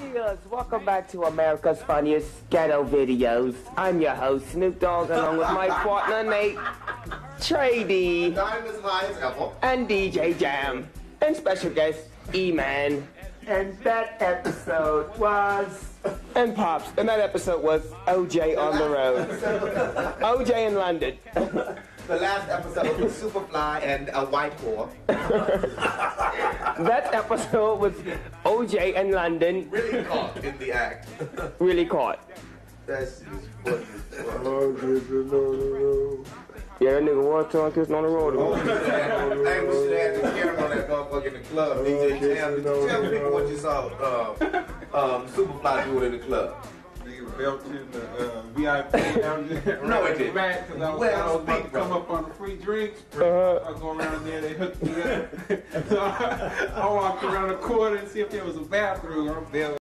Yes, welcome back to America's Funniest Ghetto Videos. I'm your host, Snoop Dogg, along with my partner, Nate, Tray Dee, I'm as high as ever. and DJ Jam, and special guest, E-Man. And that episode was And Pops, and that episode was OJ on the road. OJ in London. The last episode was Superfly and a white whore. That episode was OJ in London, Really caught in the act. really caught. That's just funny. Yeah, that nigga was trying kissing on the road. Hey, we should have had the camera on that motherfucker in the club. DJ Jam, tell people what you saw uh, um, Superfly doing in the club? Nigga belt in the uh, VIP lounge. No, it didn't. Back because I was, Well, I was about to come up on the free drinks. Uh-huh. I go around there, they hooked me up. so I, I walked around the corner and see if there was a bathroom. I'm there